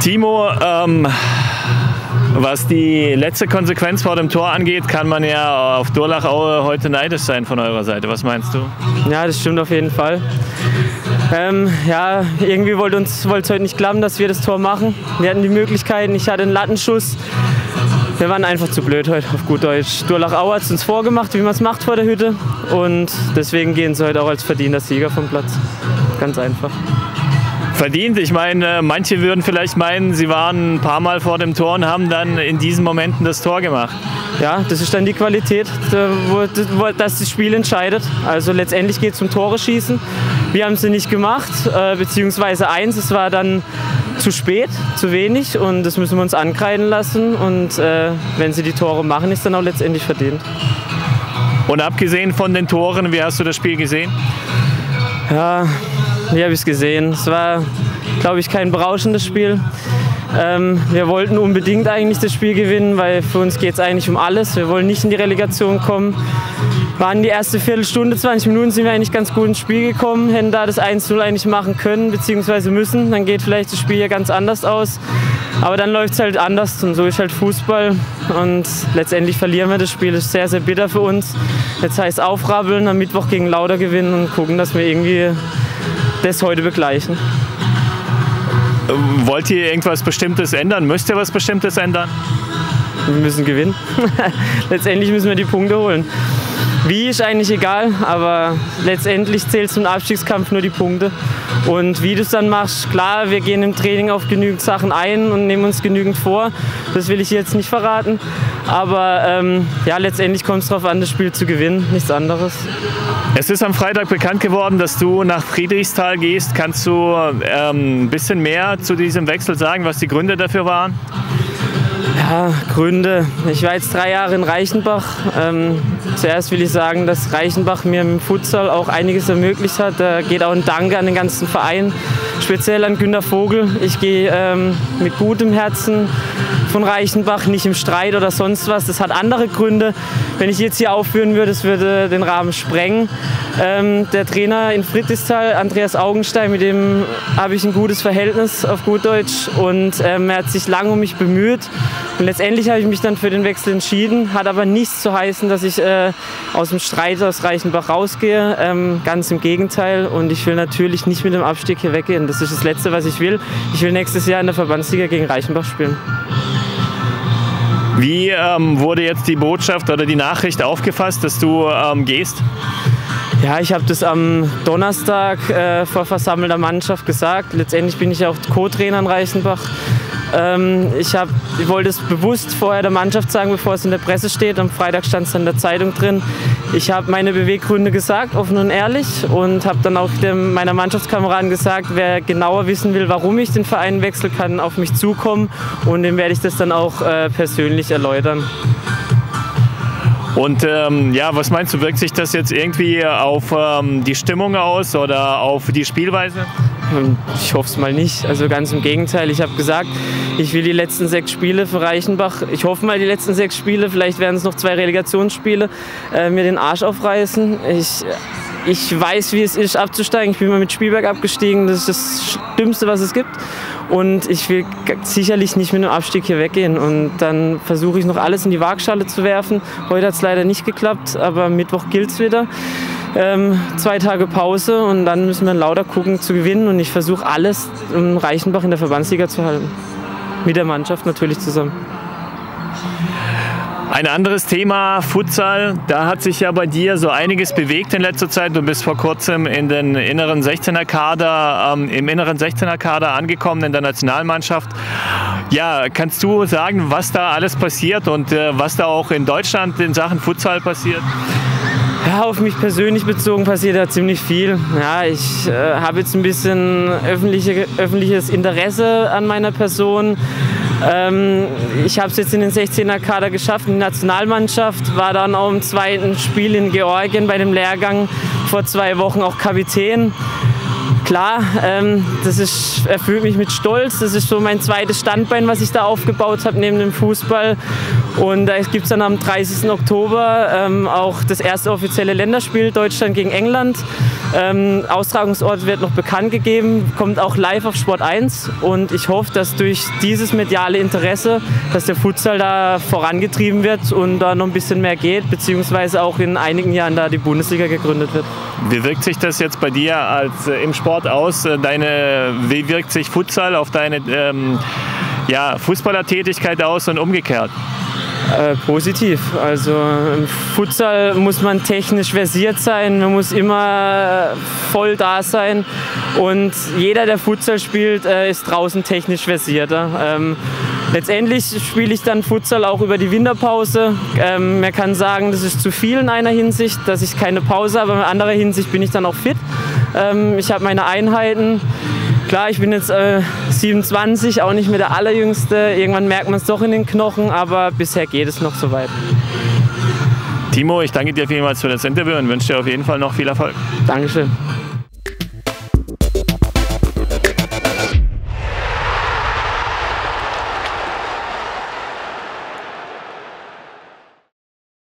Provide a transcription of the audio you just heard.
Timo, ähm, was die letzte Konsequenz vor dem Tor angeht, kann man ja auf Durlach-Aue heute neidisch sein von eurer Seite. Was meinst du? Ja, das stimmt auf jeden Fall. Ähm, ja, irgendwie wollte es heute nicht klappen, dass wir das Tor machen. Wir hatten die Möglichkeiten, ich hatte einen Lattenschuss. Wir waren einfach zu blöd heute, auf gut Deutsch. Durlach-Aue hat es uns vorgemacht, wie man es macht vor der Hütte. Und deswegen gehen sie heute auch als verdienter Sieger vom Platz. Ganz einfach verdient. Ich meine, manche würden vielleicht meinen, sie waren ein paar Mal vor dem Tor und haben dann in diesen Momenten das Tor gemacht. Ja, das ist dann die Qualität, wo, das das Spiel entscheidet. Also letztendlich geht es um Tore schießen. Wir haben sie nicht gemacht, äh, beziehungsweise eins, es war dann zu spät, zu wenig und das müssen wir uns ankreiden lassen. Und äh, wenn sie die Tore machen, ist dann auch letztendlich verdient. Und abgesehen von den Toren, wie hast du das Spiel gesehen? Ja, wie habe ich es gesehen? Es war, glaube ich, kein berauschendes Spiel. Ähm, wir wollten unbedingt eigentlich das Spiel gewinnen, weil für uns geht es eigentlich um alles. Wir wollen nicht in die Relegation kommen. Waren die erste Viertelstunde, 20 Minuten sind wir eigentlich ganz gut ins Spiel gekommen, hätten da das 1-0 eigentlich machen können bzw. müssen. Dann geht vielleicht das Spiel hier ganz anders aus. Aber dann läuft es halt anders und so ist halt Fußball. Und letztendlich verlieren wir das Spiel. Das ist sehr, sehr bitter für uns. Jetzt heißt es aufrabbeln, am Mittwoch gegen Lauder gewinnen und gucken, dass wir irgendwie das heute begleichen. Wollt ihr irgendwas Bestimmtes ändern? Müsst ihr was Bestimmtes ändern? Wir müssen gewinnen. Letztendlich müssen wir die Punkte holen. Wie ist eigentlich egal, aber letztendlich zählt zum Abstiegskampf nur die Punkte. Und wie du es dann machst, klar, wir gehen im Training auf genügend Sachen ein und nehmen uns genügend vor. Das will ich jetzt nicht verraten. Aber ähm, ja, letztendlich kommt es darauf an, das Spiel zu gewinnen, nichts anderes. Es ist am Freitag bekannt geworden, dass du nach Friedrichsthal gehst. Kannst du ähm, ein bisschen mehr zu diesem Wechsel sagen, was die Gründe dafür waren? Ja, Gründe. Ich war jetzt drei Jahre in Reichenbach. Ähm, zuerst will ich sagen, dass Reichenbach mir im Futsal auch einiges ermöglicht hat. Da geht auch ein Dank an den ganzen Verein, speziell an Günter Vogel. Ich gehe ähm, mit gutem Herzen von Reichenbach, nicht im Streit oder sonst was. Das hat andere Gründe. Wenn ich jetzt hier aufführen würde, das würde den Rahmen sprengen. Ähm, der Trainer in Friedrichsthal, Andreas Augenstein, mit dem habe ich ein gutes Verhältnis auf gut Deutsch und ähm, er hat sich lange um mich bemüht. Und letztendlich habe ich mich dann für den Wechsel entschieden, hat aber nichts zu heißen, dass ich äh, aus dem Streit aus Reichenbach rausgehe. Ähm, ganz im Gegenteil. Und ich will natürlich nicht mit dem Abstieg hier weggehen. Das ist das Letzte, was ich will. Ich will nächstes Jahr in der Verbandsliga gegen Reichenbach spielen. Wie ähm, wurde jetzt die Botschaft oder die Nachricht aufgefasst, dass du ähm, gehst? Ja, ich habe das am Donnerstag äh, vor versammelter Mannschaft gesagt. Letztendlich bin ich auch Co-Trainer in Reichenbach. Ähm, ich, hab, ich wollte es bewusst vorher der Mannschaft sagen, bevor es in der Presse steht. Am Freitag stand es in der Zeitung drin. Ich habe meine Beweggründe gesagt, offen und ehrlich, und habe dann auch dem, meiner Mannschaftskameraden gesagt, wer genauer wissen will, warum ich den Verein wechsle, kann auf mich zukommen und dem werde ich das dann auch äh, persönlich erläutern. Und ähm, ja, was meinst du, wirkt sich das jetzt irgendwie auf ähm, die Stimmung aus oder auf die Spielweise? Ich hoffe es mal nicht. Also ganz im Gegenteil. Ich habe gesagt, ich will die letzten sechs Spiele für Reichenbach. Ich hoffe mal die letzten sechs Spiele, vielleicht werden es noch zwei Relegationsspiele, äh, mir den Arsch aufreißen. Ich, ich weiß, wie es ist, abzusteigen. Ich bin mal mit Spielberg abgestiegen. Das ist das Dümmste, was es gibt. Und ich will sicherlich nicht mit einem Abstieg hier weggehen. Und dann versuche ich noch alles in die Waagschale zu werfen. Heute hat es leider nicht geklappt, aber Mittwoch gilt es wieder ähm, zwei Tage Pause und dann müssen wir lauter gucken zu gewinnen. Und ich versuche alles, um Reichenbach in der Verbandsliga zu halten. Mit der Mannschaft natürlich zusammen. Ein anderes Thema, Futsal. Da hat sich ja bei dir so einiges bewegt in letzter Zeit. Du bist vor kurzem in den inneren 16er Kader, ähm, im inneren 16er Kader angekommen in der Nationalmannschaft. Ja, kannst du sagen, was da alles passiert und äh, was da auch in Deutschland in Sachen Futsal passiert? Ja, auf mich persönlich bezogen passiert da ziemlich viel. Ja, ich äh, habe jetzt ein bisschen öffentliche, öffentliches Interesse an meiner Person. Ähm, ich habe es jetzt in den 16er Kader geschafft, in die Nationalmannschaft, war dann auch im zweiten Spiel in Georgien bei dem Lehrgang vor zwei Wochen auch Kapitän. Klar, ähm, das ist, erfüllt mich mit Stolz. Das ist so mein zweites Standbein, was ich da aufgebaut habe neben dem Fußball. Und da gibt es dann am 30. Oktober ähm, auch das erste offizielle Länderspiel Deutschland gegen England. Ähm, Austragungsort wird noch bekannt gegeben, kommt auch live auf Sport 1 und ich hoffe, dass durch dieses mediale Interesse, dass der Futsal da vorangetrieben wird und da noch ein bisschen mehr geht, beziehungsweise auch in einigen Jahren da die Bundesliga gegründet wird. Wie wirkt sich das jetzt bei dir als äh, im Sport aus? Äh, deine, wie wirkt sich Futsal auf deine ähm, ja, Fußballertätigkeit aus und umgekehrt? Äh, positiv. Also im Futsal muss man technisch versiert sein, man muss immer voll da sein und jeder, der Futsal spielt, äh, ist draußen technisch versierter. Ähm, letztendlich spiele ich dann Futsal auch über die Winterpause. Ähm, man kann sagen, das ist zu viel in einer Hinsicht, dass ich keine Pause habe, aber in anderer Hinsicht bin ich dann auch fit. Ähm, ich habe meine Einheiten. Klar, ich bin jetzt äh, 27, auch nicht mehr der Allerjüngste. Irgendwann merkt man es doch in den Knochen, aber bisher geht es noch so weit. Timo, ich danke dir vielmals für das Interview und wünsche dir auf jeden Fall noch viel Erfolg. Dankeschön.